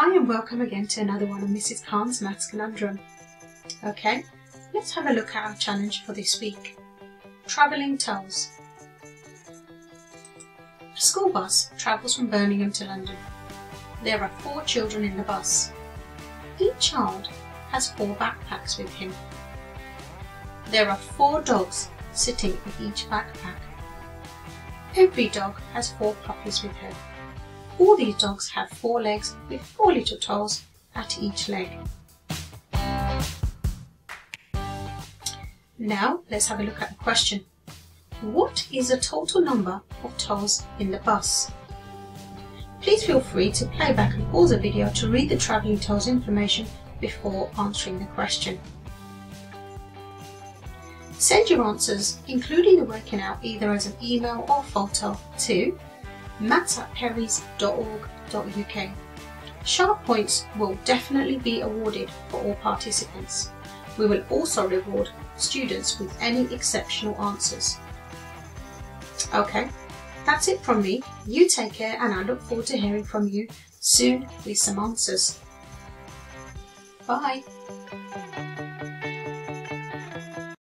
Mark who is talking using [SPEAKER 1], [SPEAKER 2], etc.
[SPEAKER 1] Hi and welcome again to another one of Mrs. Khan's Maths Conundrum. Okay, let's have a look at our challenge for this week. Travelling Toes. A school bus travels from Birmingham to London. There are four children in the bus. Each child has four backpacks with him. There are four dogs sitting in each backpack. Every dog has four puppies with her. All these dogs have four legs with four little toes at each leg. Now let's have a look at the question. What is the total number of toes in the bus? Please feel free to play back and pause the video to read the travelling toes information before answering the question. Send your answers, including the working out, either as an email or photo to maths. Sharp points will definitely be awarded for all participants. We will also reward students with any exceptional answers. Okay, that's it from me. You take care and I look forward to hearing from you soon with some answers. Bye.